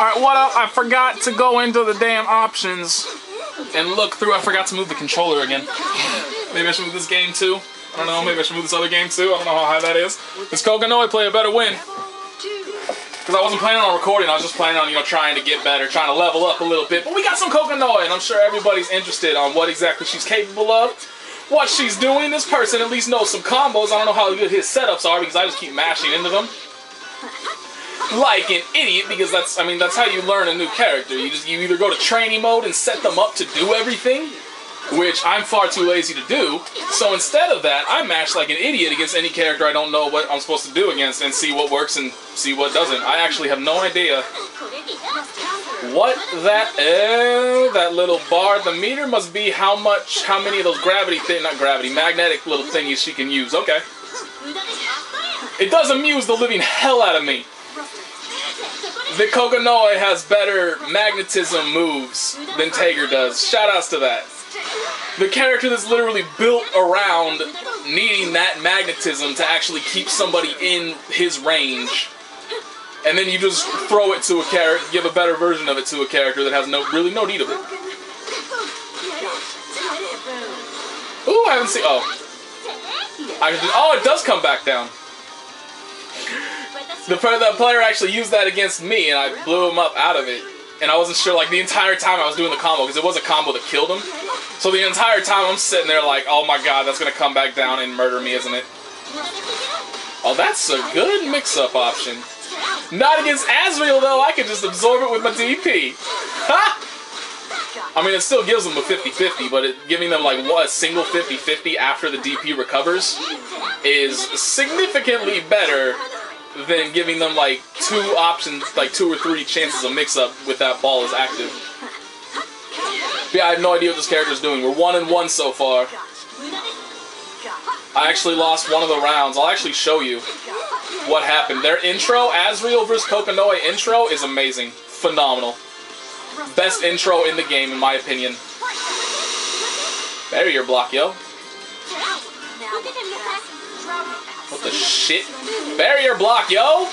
Alright, what up? I forgot to go into the damn options and look through. I forgot to move the controller again. Maybe I should move this game too. I don't know. Maybe I should move this other game too. I don't know how high that is. This Kokonoe play a better win. Because I wasn't planning on recording. I was just planning on, you know, trying to get better, trying to level up a little bit. But we got some Kokonoe, and I'm sure everybody's interested on what exactly she's capable of. What she's doing. This person at least knows some combos. I don't know how good his setups are because I just keep mashing into them like an idiot because that's I mean that's how you learn a new character. You just you either go to training mode and set them up to do everything, which I'm far too lazy to do. So instead of that, I mash like an idiot against any character I don't know what I'm supposed to do against and see what works and see what doesn't. I actually have no idea what that uh, that little bar. The meter must be how much, how many of those gravity thing, not gravity, magnetic little thingies she can use. Okay. It does amuse the living hell out of me. The Kokonoe has better magnetism moves than Tager does. Shoutouts to that. The character that's literally built around needing that magnetism to actually keep somebody in his range. And then you just throw it to a character, give a better version of it to a character that has no really no need of it. Ooh, I haven't seen. Oh, I oh, it does come back down. The, the player actually used that against me, and I blew him up out of it. And I wasn't sure, like, the entire time I was doing the combo, because it was a combo that killed him. So the entire time I'm sitting there like, oh my god, that's going to come back down and murder me, isn't it? Oh, that's a good mix-up option. Not against Azrael, though. I can just absorb it with my DP. Ha! I mean, it still gives them a 50-50, but it, giving them, like, what, a single 50-50 after the DP recovers is significantly better than giving them like two options, like two or three chances of mix-up with that ball is active. Yeah, I have no idea what this character is doing. We're one and one so far. I actually lost one of the rounds. I'll actually show you what happened. Their intro, Azrael vs. Kokonoe intro, is amazing. Phenomenal. Best intro in the game, in my opinion. Barrier block, yo. What the shit? Barrier block, yo!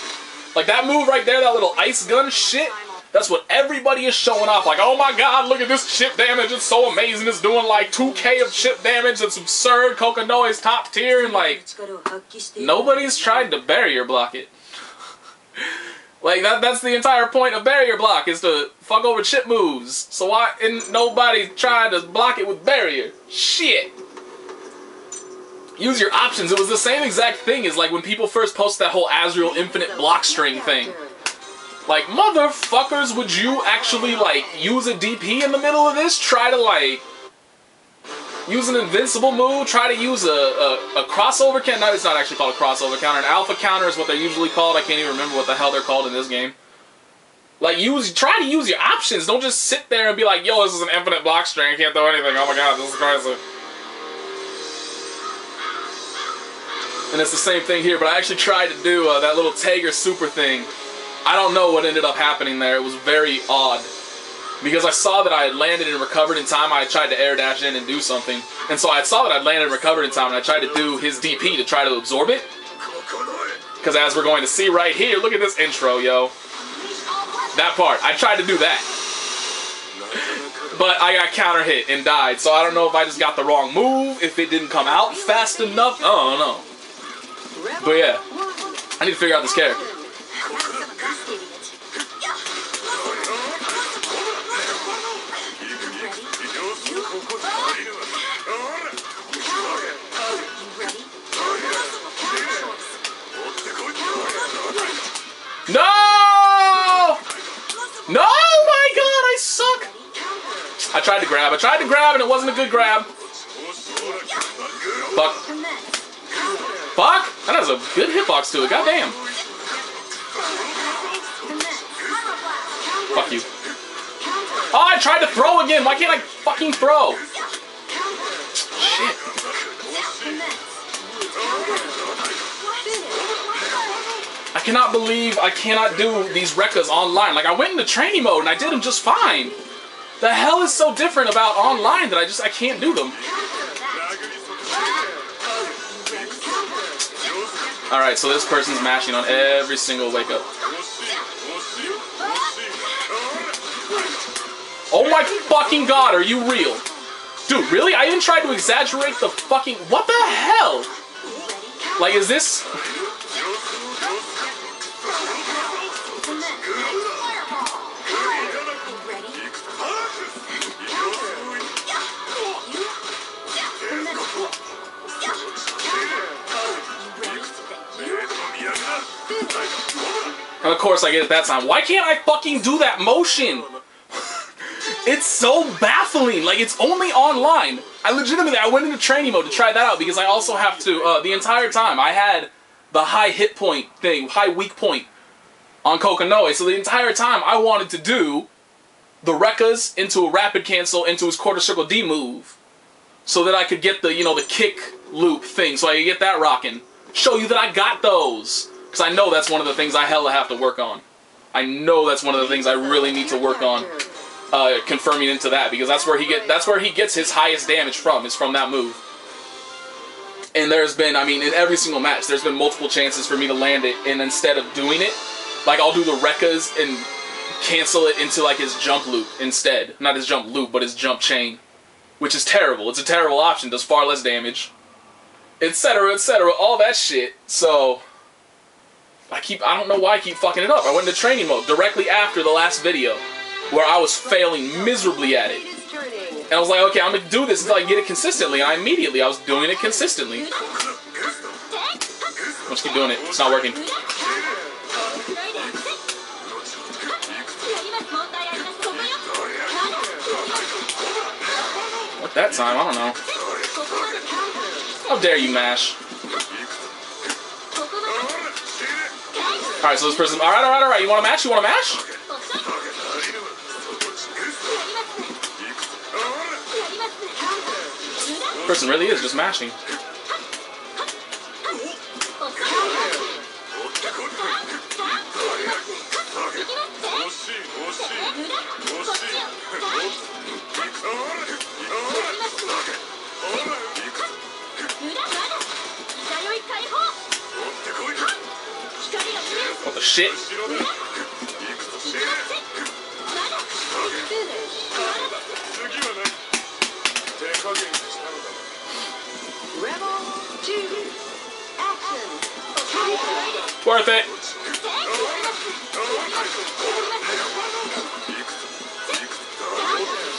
Like that move right there, that little ice gun shit, that's what everybody is showing off. Like, oh my god, look at this chip damage. It's so amazing. It's doing like 2k of chip damage. It's absurd. Kokonoe's top tier. And like, nobody's tried to barrier block it. like, that, that's the entire point of barrier block, is to fuck over chip moves. So why, and nobody tried to block it with barrier. Shit use your options. It was the same exact thing as like when people first posted that whole Azrael infinite block string thing. Like, motherfuckers, would you actually like use a DP in the middle of this? Try to like use an invincible move, try to use a, a, a crossover counter. No, it's not actually called a crossover counter. An alpha counter is what they're usually called. I can't even remember what the hell they're called in this game. Like, use try to use your options. Don't just sit there and be like, yo, this is an infinite block string. I can't throw anything. Oh my god, this is crazy. And it's the same thing here, but I actually tried to do uh, that little Tager super thing. I don't know what ended up happening there. It was very odd. Because I saw that I had landed and recovered in time, I tried to air dash in and do something. And so I saw that I'd landed and recovered in time, and I tried to do his DP to try to absorb it. Because as we're going to see right here, look at this intro, yo. That part. I tried to do that. But I got counter hit and died, so I don't know if I just got the wrong move, if it didn't come out fast enough. I don't know. But yeah, I need to figure out this character. No! No, my god, I suck! I tried to grab, I tried to grab and it wasn't a good grab. Fuck. Fuck! That has a good hitbox to it, goddamn. Fuck you. Oh, I tried to throw again! Why can't I fucking throw? Shit. I cannot believe I cannot do these Rekkas online. Like, I went into training mode and I did them just fine. The hell is so different about online that I just, I can't do them? Alright, so this person's mashing on every single wake up. Oh my fucking god, are you real? Dude, really? I even tried to exaggerate the fucking... What the hell? Like, is this... of course, I get it that time. Why can't I fucking do that motion? it's so baffling. Like, it's only online. I legitimately, I went into training mode to try that out because I also have to, uh, the entire time, I had the high hit point thing, high weak point on Kokonoe. So the entire time, I wanted to do the Rekkas into a rapid cancel into his quarter circle D move so that I could get the, you know, the kick loop thing so I could get that rocking. Show you that I got those. Because I know that's one of the things I hella have to work on. I know that's one of the things I really need to work on. Uh, confirming into that because that's where he get that's where he gets his highest damage from is from that move. And there's been, I mean, in every single match, there's been multiple chances for me to land it, and instead of doing it, like I'll do the Rekkas and cancel it into like his jump loop instead. Not his jump loop, but his jump chain, which is terrible. It's a terrible option. Does far less damage, etc., etc. All that shit. So I keep, I don't know why I keep fucking it up. I went into training mode directly after the last video where I was failing miserably at it. And I was like, okay, I'm gonna do this until I get it consistently. I immediately, I was doing it consistently. Let's keep doing it. It's not working. What that time? I don't know. How dare you, Mash? Alright, so this person. Alright, alright, alright. You want a match? You want a match? Person really is just mashing. What the shit? Rebel 2, action! Worth it.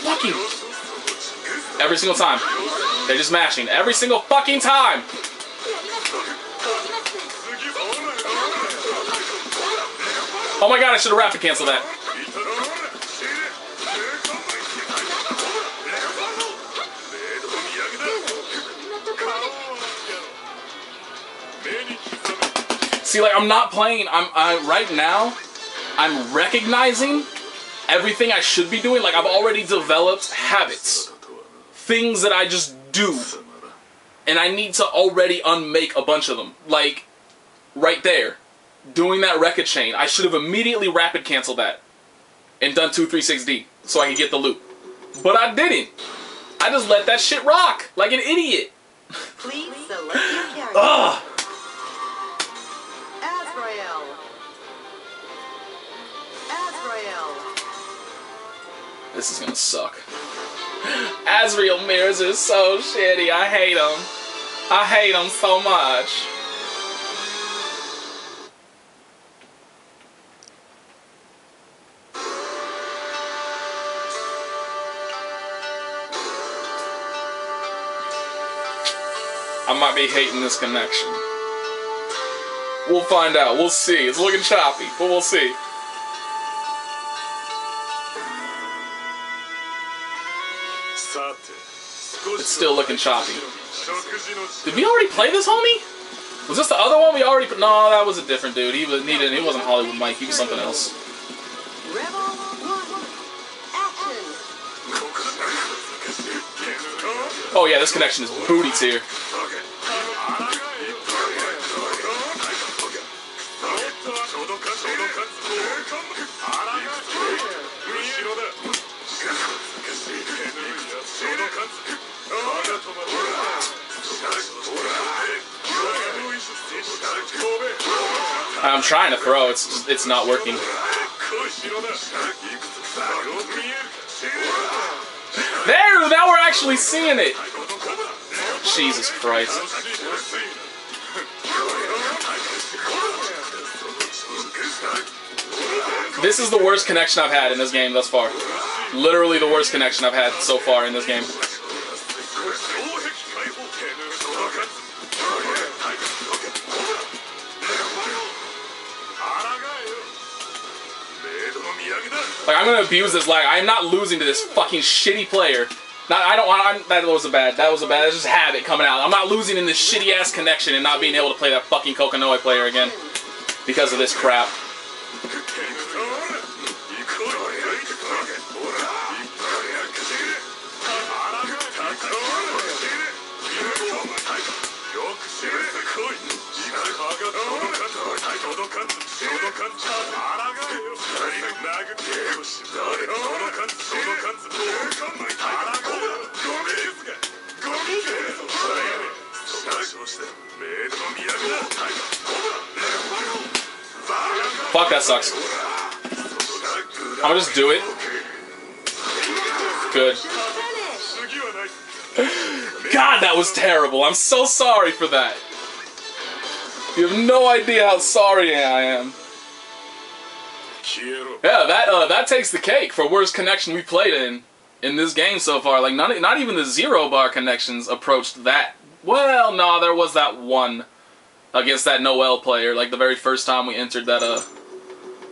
Fucking. Every single time. They're just mashing. Every single fucking time. Oh my god, I should have rapid canceled that. See, like I'm not playing. I'm I right now. I'm recognizing everything I should be doing. Like I've already developed habits, things that I just do, and I need to already unmake a bunch of them. Like right there, doing that Rekka chain. I should have immediately rapid canceled that and done two three six D so I could get the loop, but I didn't. I just let that shit rock like an idiot. Please select your character. Ugh. Azrael. Azrael. This is gonna suck. Azrael mirrors is so shitty. I hate him. I hate him so much. Be hating this connection. We'll find out. We'll see. It's looking choppy, but we'll see. It's still looking choppy. Did we already play this, homie? Was this the other one we already? No, that was a different dude. He was didn't, he wasn't Hollywood Mike. He was something else. Rebel 1, action! Oh yeah, this connection is booty tier. I'm trying to throw. It's just, it's not working. There, now we're actually seeing it. Jesus Christ. This is the worst connection I've had in this game thus far. Literally the worst connection I've had so far in this game. Gonna abuse this lag. I'm not losing to this fucking shitty player. Not, I don't want. That was a bad. That was a bad. That's just habit coming out. I'm not losing in this shitty ass connection and not being able to play that fucking Kokonoe player again because of this crap. Fuck, that sucks. I'm gonna just do it. Good. God, that was terrible. I'm so sorry for that. You have no idea how sorry I am. Yeah, that uh, that takes the cake for worst connection we played in in this game so far. Like not not even the zero bar connections approached that. Well, no, there was that one against that Noel player. Like the very first time we entered that. Uh,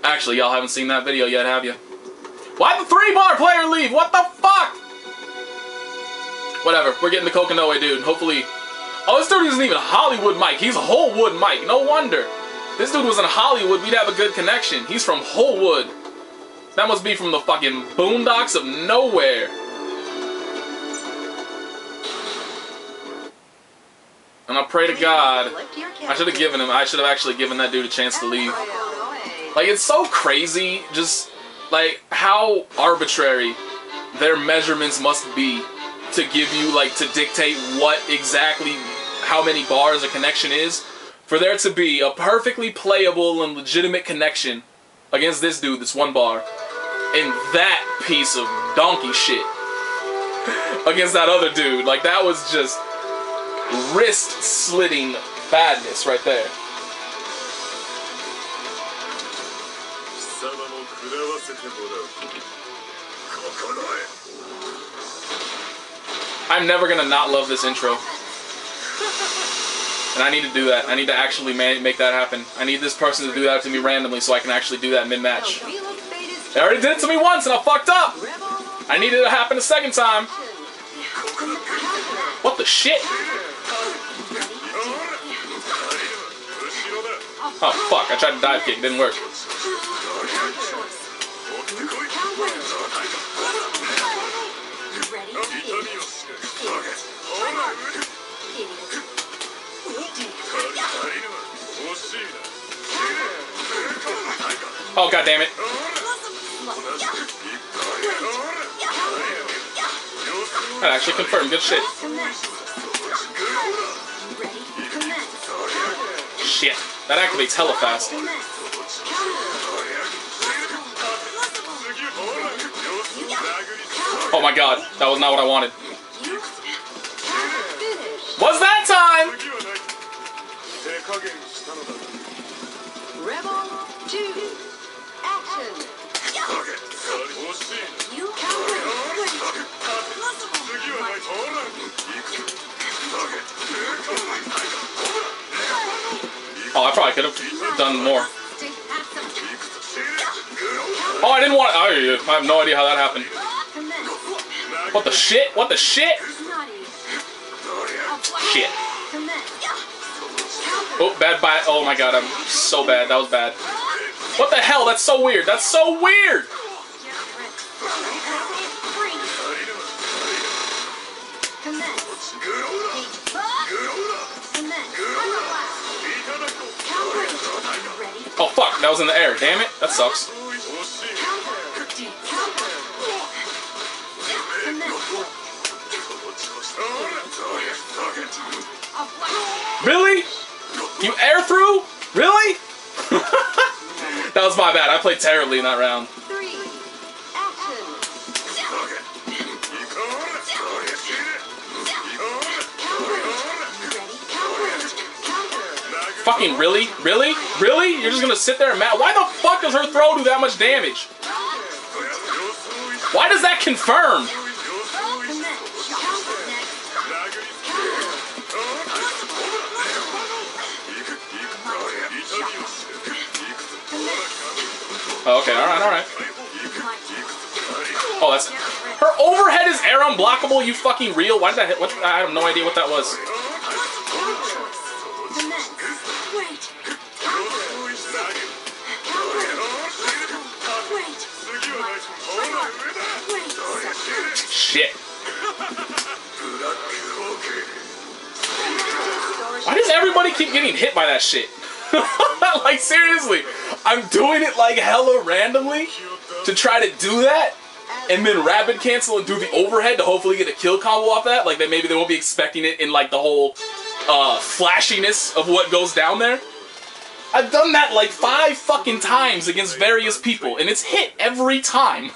actually, y'all haven't seen that video yet, have you? Why the three bar player leave? What the fuck? Whatever. We're getting the Kokonoe dude. Hopefully. Oh, this dude isn't even Hollywood Mike. He's Holwood Mike. No wonder. This dude was in Hollywood, we'd have a good connection. He's from Holwood. That must be from the fucking boondocks of nowhere. And I pray to God, I should have given him, I should have actually given that dude a chance to leave. Like, it's so crazy, just, like, how arbitrary their measurements must be to give you, like, to dictate what exactly, how many bars a connection is for there to be a perfectly playable and legitimate connection against this dude that's one bar and that piece of donkey shit against that other dude like that was just wrist slitting badness right there I'm never gonna not love this intro and I need to do that. I need to actually make that happen. I need this person to do that to me randomly so I can actually do that mid-match. They already did it to me once and I fucked up. I needed it to happen a second time. What the shit? Oh fuck, I tried to dive kick, didn't work. Oh god damn it. That actually confirmed. Good shit. That activates hella fast. Oh my god. That was not what I wanted. Was that time? Rebel 2. Probably could have done more. Oh, I didn't want to. Oh, I have no idea how that happened. What the shit? What the shit? Shit. Oh, bad bite. Oh my god, I'm so bad. That was bad. What the hell? That's so weird. That's so weird. That was in the air. Damn it. That sucks. Really? You air through? Really? that was my bad. I played terribly in that round. Really? Really? Really? You're just gonna sit there and mad? Why the fuck does her throw do that much damage? Why does that confirm? Oh, okay, alright, alright. Oh, that's... Her overhead is air unblockable, you fucking real? Why did that hit? What, I have no idea what that was. Everybody keep getting hit by that shit? like, seriously. I'm doing it, like, hella randomly to try to do that and then rapid cancel and do the overhead to hopefully get a kill combo off that. Like, that maybe they won't be expecting it in, like, the whole uh, flashiness of what goes down there. I've done that, like, five fucking times against various people, and it's hit every time.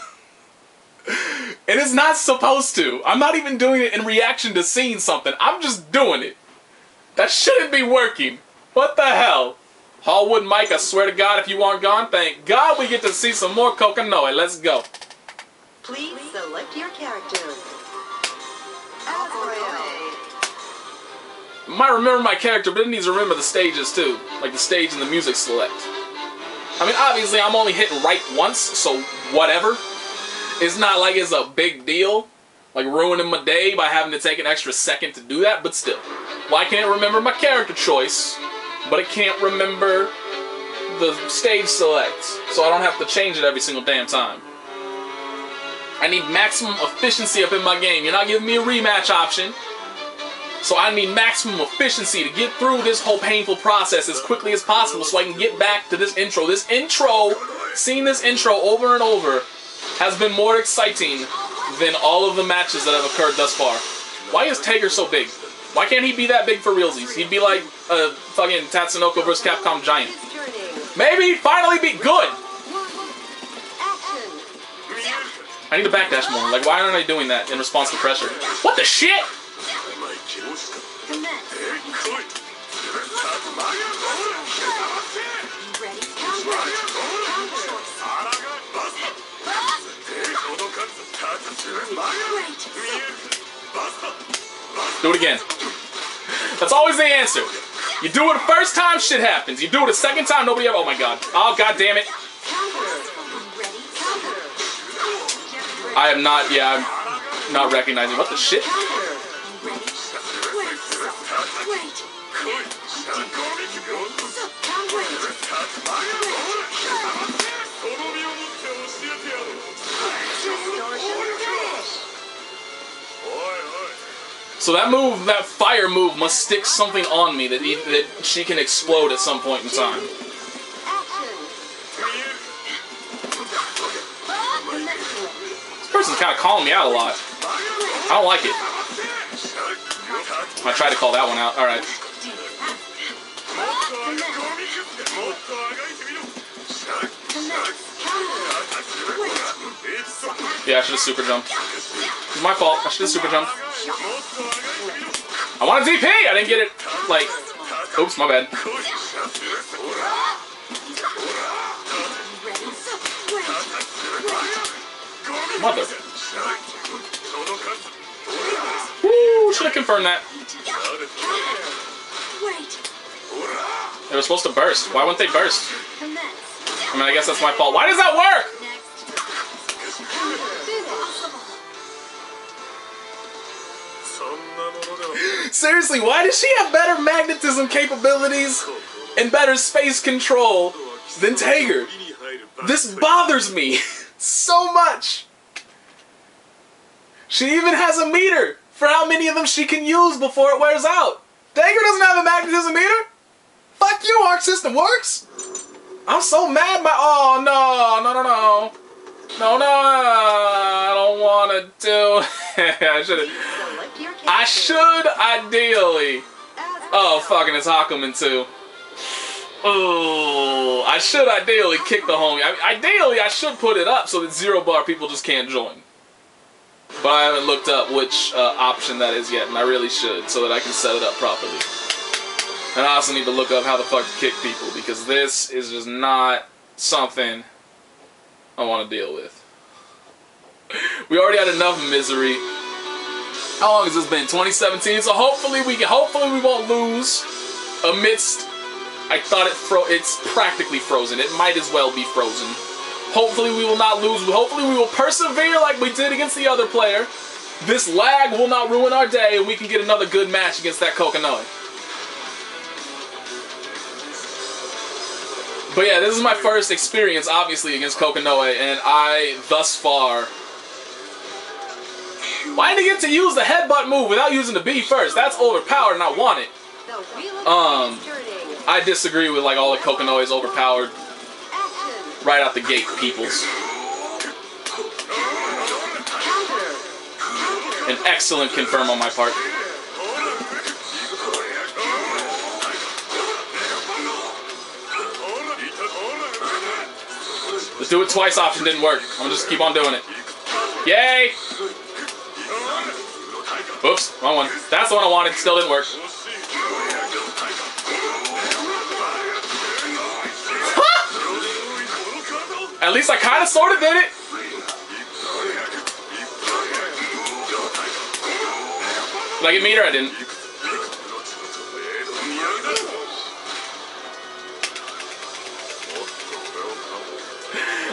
and It is not supposed to. I'm not even doing it in reaction to seeing something. I'm just doing it. That shouldn't be working. What the hell? Hallwood Mike, I swear to God, if you aren't gone, thank God we get to see some more Kokonoe. Let's go. Please select your character. Azrael. Might remember my character, but it needs to remember the stages too. Like the stage and the music select. I mean, obviously, I'm only hitting right once, so whatever. It's not like it's a big deal, like ruining my day by having to take an extra second to do that, but still. I can't remember my character choice, but I can't remember the stage select, so I don't have to change it every single damn time. I need maximum efficiency up in my game. You're not giving me a rematch option. So I need maximum efficiency to get through this whole painful process as quickly as possible so I can get back to this intro. This intro, seeing this intro over and over, has been more exciting than all of the matches that have occurred thus far. Why is Tager so big? Why can't he be that big for realsies? He'd be like a fucking Tatsunoko vs. Capcom giant. Maybe he'd finally be good! I need to backdash more. Like, why aren't I doing that in response to pressure? What the shit? Do it again. That's always the answer. You do it the first time, shit happens. You do it a second time, nobody ever. Oh my god. Oh god damn it. I am not. Yeah, I'm not recognizing. What the shit? So that move, that fire move, must stick something on me that, he, that she can explode at some point in time. This person's kind of calling me out a lot. I don't like it. I tried to call that one out. All right. Yeah, I should have super jumped. It's my fault. I should have super jumped. I want a DP. I didn't get it. Like, oops, my bad. Mother. Woo! Should have confirmed that. They were supposed to burst. Why wouldn't they burst? I mean, I guess that's my fault. Why does that work? Seriously, why does she have better magnetism capabilities and better space control than Tager? This bothers me so much. She even has a meter for how many of them she can use before it wears out. Tager doesn't have a magnetism meter. Fuck you, Arc System works. I'm so mad. My oh no no no no no no. I don't want to do. I should. Your I should ideally. Oh fucking it's Hakumen too. Oh, I should ideally kick the homie. I ideally, I should put it up so that zero bar people just can't join. but I haven't looked up which uh, option that is yet, and I really should, so that I can set it up properly. And I also need to look up how the fuck to kick people because this is just not something I want to deal with. We already had enough misery. How long has this been? 2017. So hopefully we can. Hopefully we won't lose amidst. I thought it fro. It's practically frozen. It might as well be frozen. Hopefully we will not lose. Hopefully we will persevere like we did against the other player. This lag will not ruin our day, and we can get another good match against that Kokonoe. But yeah, this is my first experience, obviously, against Kokonoe, and I, thus far... Why did he get to use the headbutt move without using the B first? That's overpowered and I want it. The wheel of Um. I disagree with like all the Kokonoe is overpowered right out the gate, peoples. An excellent confirm on my part. The do it twice option didn't work. I'm gonna just keep on doing it. Yay! Oops, wrong one. That's the one I wanted. Still didn't work. At least I kind of sort of did it. Did I get meter? I didn't.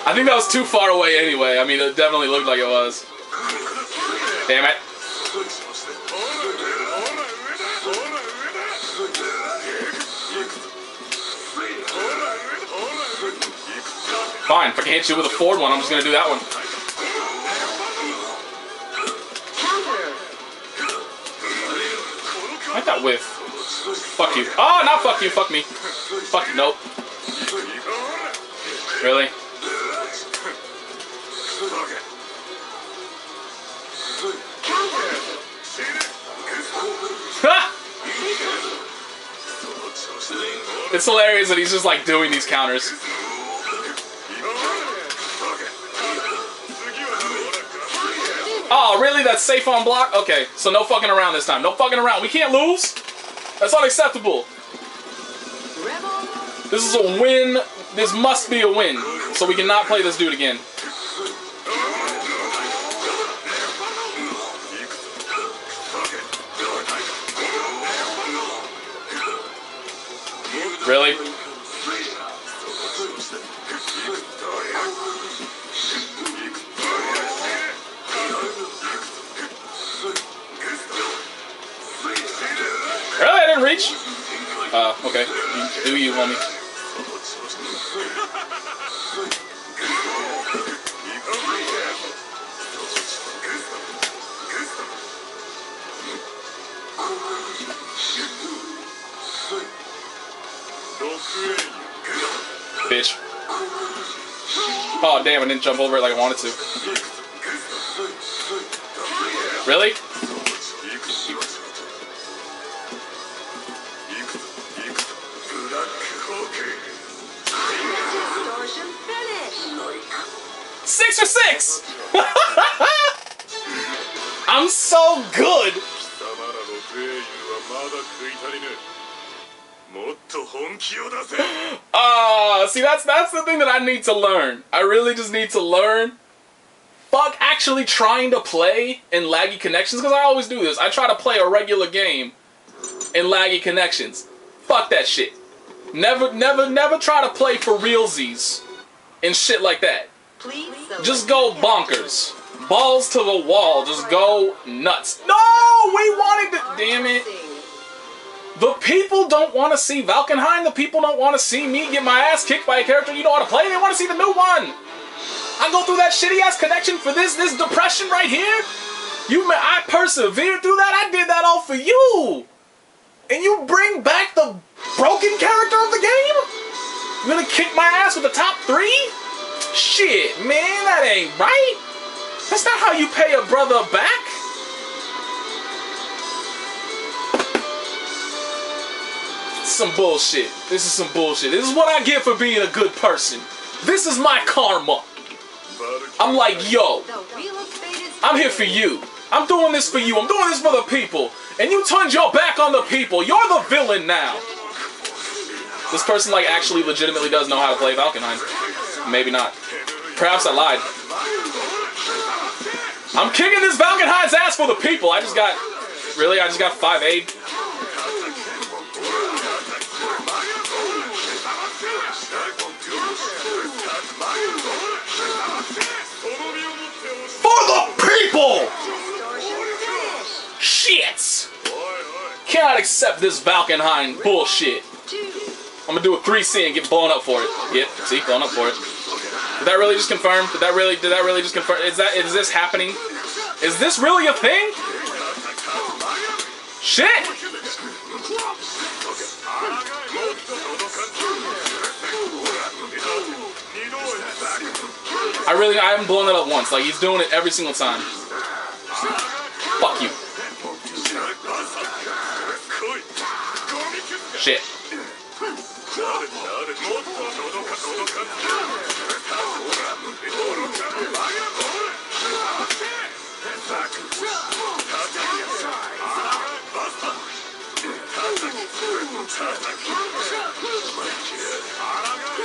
I think that was too far away anyway. I mean, it definitely looked like it was. Damn it. Fine, if I can hit you with a forward one, I'm just gonna do that one. Like that whiff. Fuck you. Oh, not fuck you, fuck me. Fuck, nope. Really? It's hilarious that he's just like doing these counters. Oh, really? That's safe on block? Okay, so no fucking around this time. No fucking around. We can't lose. That's unacceptable. This is a win. This must be a win. So we cannot play this dude again. Really? Oh, damn, I didn't jump over it like I wanted to. Really? Six for six! I'm so good! Ah, uh, see, that's that's the thing that I need to learn. I really just need to learn. Fuck actually trying to play in laggy connections, because I always do this. I try to play a regular game in laggy connections. Fuck that shit. Never, never, never try to play for realsies and shit like that. Please. Just go bonkers. Balls to the wall. Just go nuts. No! We wanted to... Damn it. The people don't want to see Valkenhayn. The people don't want to see me get my ass kicked by a character you know how to play. They want to see the new one. I go through that shitty ass connection for this this depression right here. You, I persevered through that. I did that all for you. And you bring back the broken character of the game? You gonna kick my ass with the top three? Shit, man, that ain't right. That's not how you pay a brother back. This is some bullshit. This is some bullshit. This is what I get for being a good person. This is my karma. I'm like, yo, I'm here for you. I'm doing this for you. I'm doing this for the people. And you turned your back on the people. You're the villain now. This person, like, actually legitimately does know how to play Valkenhayn. Maybe not. Perhaps I lied. I'm kicking this Valkenhayn's ass for the people. I just got... Really? I just got 5 8 Shit! Cannot accept this Valkenhayn bullshit. I'm gonna do a 3C and get blown up for it. Yep, see, blown up for it. Did that really just confirm? Did that really did that really just confirm is that is this happening? Is this really a thing? Shit! I really I haven't blown it up once. Like he's doing it every single time. Fuck you. Shit.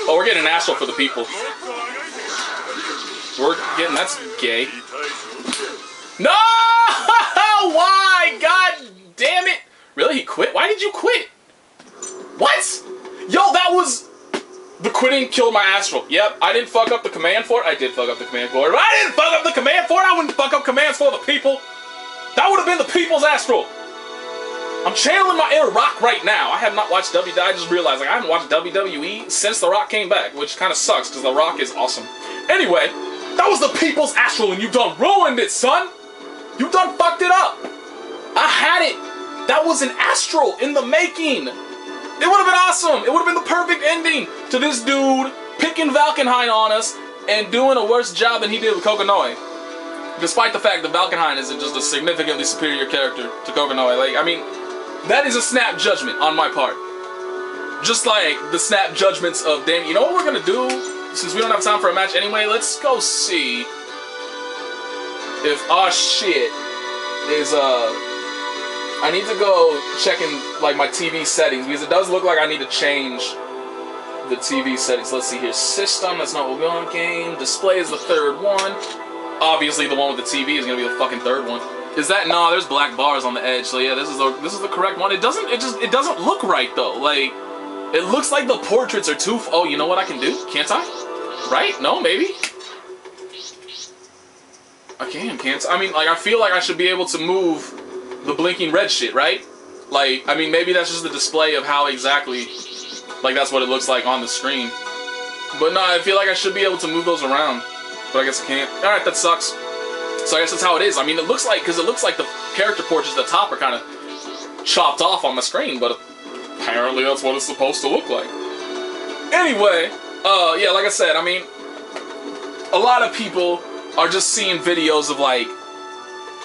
Oh, we're getting an astral for the people. We're getting that's gay. No! Why? God damn it! Really? He quit? Why did you quit? What? Yo, that was the quitting killed my astral. Yep, I didn't fuck up the command for it. I did fuck up the command for it. I didn't fuck up the command for it. I wouldn't fuck up commands for the people. That would have been the people's astral. I'm channeling my inner Rock right now. I have not watched WWE. I just realized like I haven't watched WWE since The Rock came back, which kind of sucks because The Rock is awesome. Anyway, that was the people's astral, and you've done ruined it, son. You've done fucked it up. I had it. That was an astral in the making. It would have been awesome. It would have been the perfect ending to this dude picking Valkenhayn on us and doing a worse job than he did with Kokonoe. Despite the fact that Valkenhayn is just a significantly superior character to Kokonoe. Like, I mean, that is a snap judgment on my part. Just like the snap judgments of damn, you know what we're gonna do? Since we don't have time for a match anyway, let's go see if our shit is uh I need to go check in like my TV settings because it does look like I need to change the TV settings. Let's see here. System, that's not what we're on. Game. Display is the third one. Obviously the one with the TV is gonna be the fucking third one. Is that no, there's black bars on the edge, so yeah, this is the this is the correct one. It doesn't it just it doesn't look right though. Like it looks like the portraits are too oh, you know what I can do? Can't I? Right? No, maybe? I can, can't I? I mean like I feel like I should be able to move the blinking red shit, right? Like, I mean, maybe that's just the display of how exactly, like, that's what it looks like on the screen. But no, I feel like I should be able to move those around. But I guess I can't. Alright, that sucks. So I guess that's how it is. I mean, it looks like, because it looks like the character portraits at the top are kind of chopped off on the screen, but apparently that's what it's supposed to look like. Anyway, uh, yeah, like I said, I mean, a lot of people are just seeing videos of, like,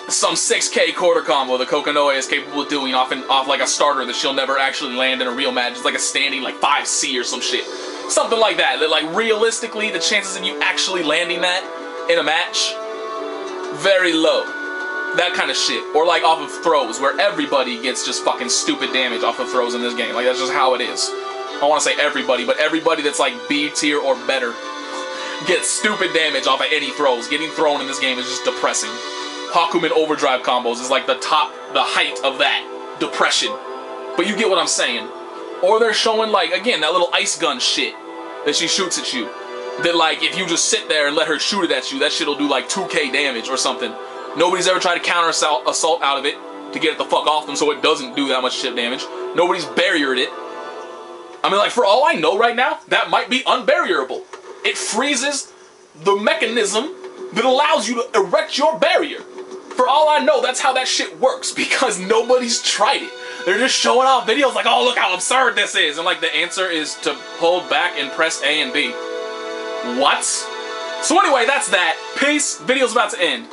some 6k quarter combo that Kokonoe is capable of doing off, in, off like a starter that she'll never actually land in a real match. It's like a standing like 5C or some shit. Something like that. That like realistically the chances of you actually landing that in a match, very low. That kind of shit. Or like off of throws where everybody gets just fucking stupid damage off of throws in this game. Like that's just how it is. I want to say everybody, but everybody that's like B tier or better gets stupid damage off of any throws. Getting thrown in this game is just depressing. Hakumen overdrive combos is like the top, the height of that depression. But you get what I'm saying. Or they're showing like again that little ice gun shit that she shoots at you. That like if you just sit there and let her shoot it at you, that shit'll do like 2k damage or something. Nobody's ever tried to counter assault, out of it to get it the fuck off them so it doesn't do that much shit damage. Nobody's barriered it. I mean like for all I know right now, that might be unbarrierable. It freezes the mechanism that allows you to erect your barrier. For all I know, that's how that shit works because nobody's tried it. They're just showing off videos like, oh, look how absurd this is. And like the answer is to hold back and press A and B. What? So anyway, that's that. Peace. Video's about to end.